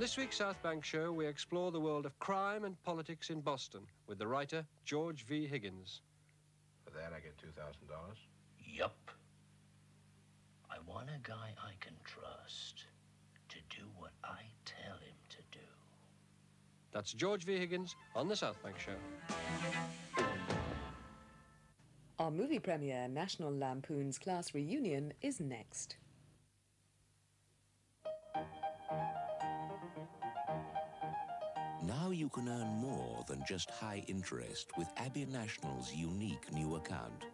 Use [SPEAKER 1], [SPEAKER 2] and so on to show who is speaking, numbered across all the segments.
[SPEAKER 1] On this week's South Bank show, we explore the world of crime and politics in Boston with the writer George V. Higgins.
[SPEAKER 2] For that, I get $2,000.
[SPEAKER 3] Yup. I want a guy I can trust to do what I tell him to do.
[SPEAKER 1] That's George V. Higgins on the South Bank show.
[SPEAKER 4] Our movie premiere, National Lampoon's Class Reunion, is next.
[SPEAKER 5] Now you can earn more than just high interest with Abbey National's unique new account.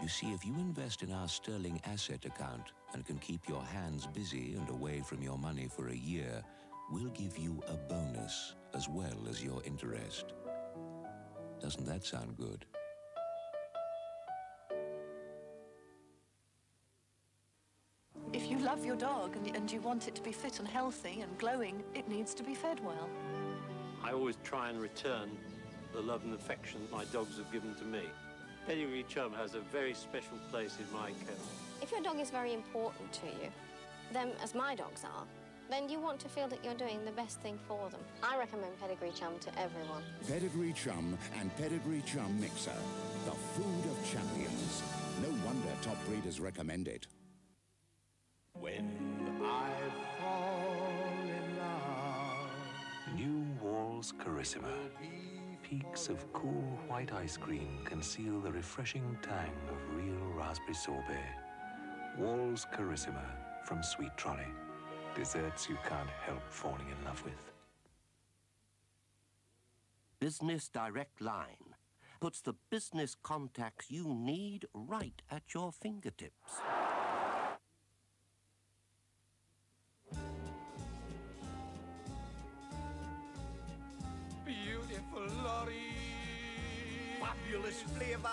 [SPEAKER 5] You see, if you invest in our Sterling Asset account and can keep your hands busy and away from your money for a year, we'll give you a bonus as well as your interest. Doesn't that sound good?
[SPEAKER 6] Dog and, and you want it to be fit and healthy and glowing, it needs to be fed well.
[SPEAKER 7] I always try and return the love and affection that my dogs have given to me. Pedigree Chum has a very special place in my kennel.
[SPEAKER 8] If your dog is very important to you, them as my dogs are, then you want to feel that you're doing the best thing for them. I recommend Pedigree Chum to everyone.
[SPEAKER 9] Pedigree Chum and Pedigree Chum Mixer. The food of champions. No wonder top breeders recommend it.
[SPEAKER 10] When I fall in love.
[SPEAKER 11] New Walls Carissima. Peaks of cool white ice cream conceal the refreshing tang of real raspberry sorbet. Walls Carissima from Sweet Trolley. Desserts you can't help falling in love with.
[SPEAKER 12] Business Direct Line puts the business contacts you need right at your fingertips.
[SPEAKER 10] Lorry. Fabulous flavor.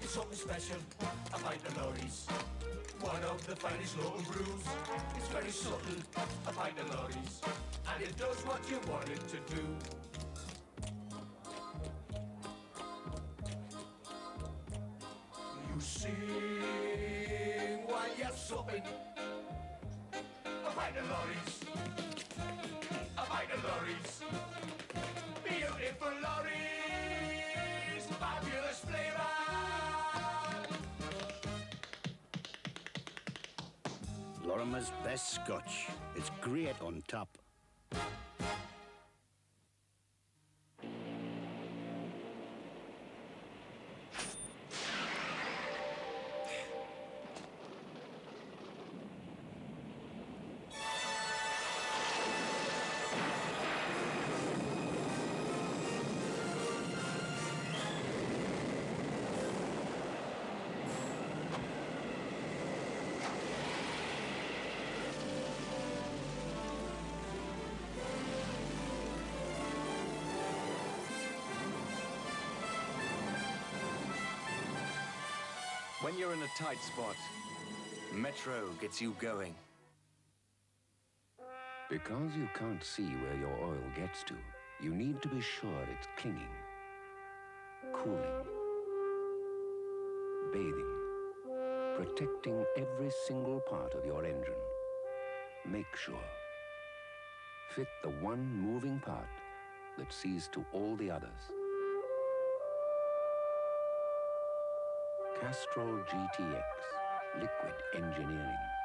[SPEAKER 10] It's something special about the lorries. One of the finest local brews. It's very subtle about the lorries. And it does what you want it to do. You sing while you're supping. Beautiful lorries. Fabulous flavor.
[SPEAKER 13] Lorimer's best scotch. It's great on top.
[SPEAKER 14] When you're in a tight spot, Metro gets you going.
[SPEAKER 15] Because you can't see where your oil gets to, you need to be sure it's clinging, cooling, bathing, protecting every single part of your engine. Make sure. Fit the one moving part that sees to all the others. Castrol GTX, liquid engineering.